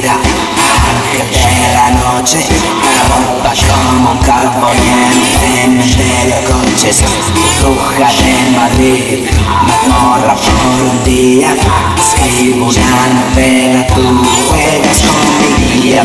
vida de la noche la Bomba como un y en medio de coches Bruja de Madrid Morra por un día Escribo una novela Tú juegas con mi vida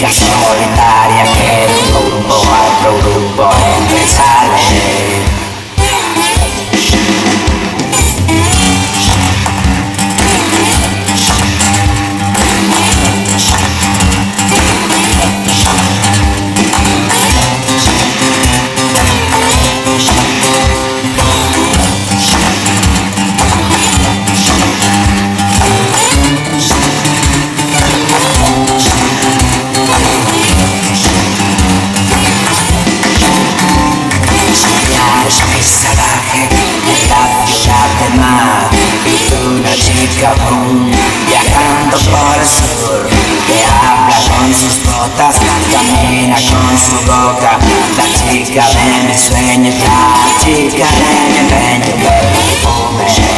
la solitaria que cajón Viajando por el sur Que habla con sus botas Camina con su boca La chica de mi sueño La chica de mi empeño Baby Boomer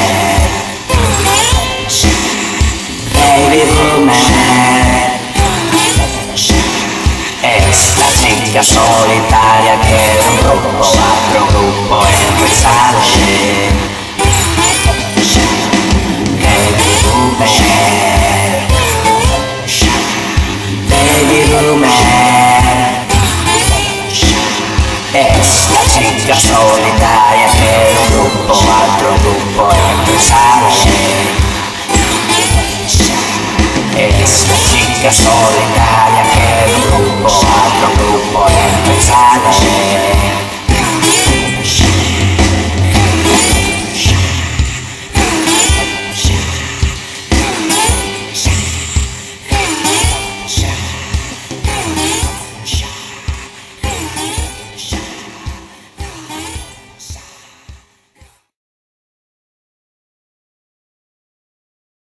Baby Boomer Es la chica solitaria che de un gruppo a gruppo è un muy saludable you mad Ecstasy, gasolinaria che un gruppo, altro gruppo impresare Ecstasy, solitaria che un gruppo, altro gruppo impresare